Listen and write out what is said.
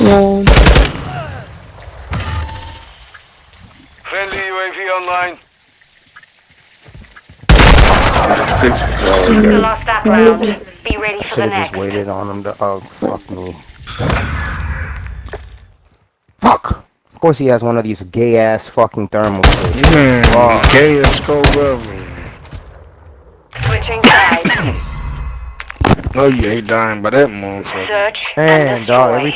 No. Friendly UAV online. You lost that round. Be ready for the Should have next. just waited on him to. Oh, fuck me. Fuck! Of course he has one of these gay ass fucking thermals. Hmm, Man, Fuck. gay as skull. Switching sides. No, oh, you ain't dying by that motherfucker. Search Man, and dog, destroy. every